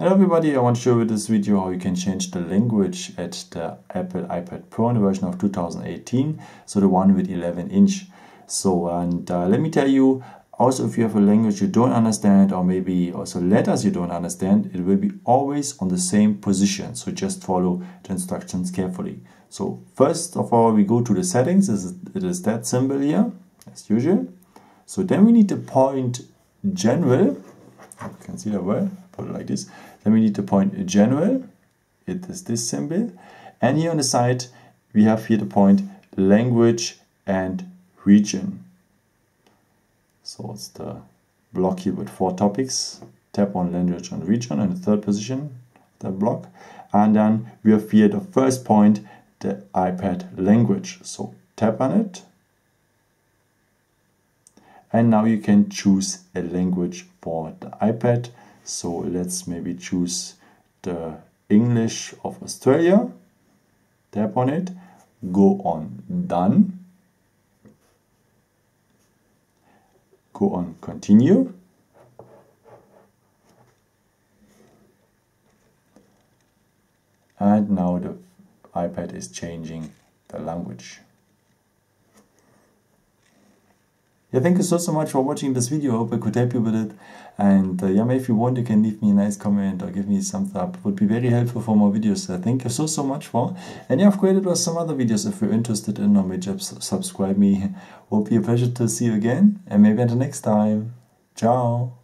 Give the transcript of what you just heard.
Hello everybody, I want to show you this video how you can change the language at the Apple iPad Pro in the version of 2018, so the one with 11 inch. So, and uh, let me tell you, also if you have a language you don't understand or maybe also letters you don't understand, it will be always on the same position. So just follow the instructions carefully. So first of all, we go to the settings, it is that symbol here, as usual. So then we need to point general, you can see that well, put it like this. Then we need to point general, it is this symbol. And here on the side, we have here the point language and region. So it's the block here with four topics. Tap on language and region in the third position, the block. And then we have here the first point, the iPad language. So tap on it. And now you can choose a language for the iPad. So let's maybe choose the English of Australia. Tap on it. Go on Done. Go on Continue. And now the iPad is changing the language. Yeah, thank you so, so much for watching this video. I hope I could help you with it. And uh, yeah, if you want, you can leave me a nice comment or give me some thumbs up. Would be very helpful for more videos. Uh, thank you so, so much for. And yeah, I've created some other videos if you're interested in or maybe subscribe me. Will be a pleasure to see you again and maybe until next time. Ciao.